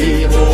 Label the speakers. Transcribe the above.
Speaker 1: 一幕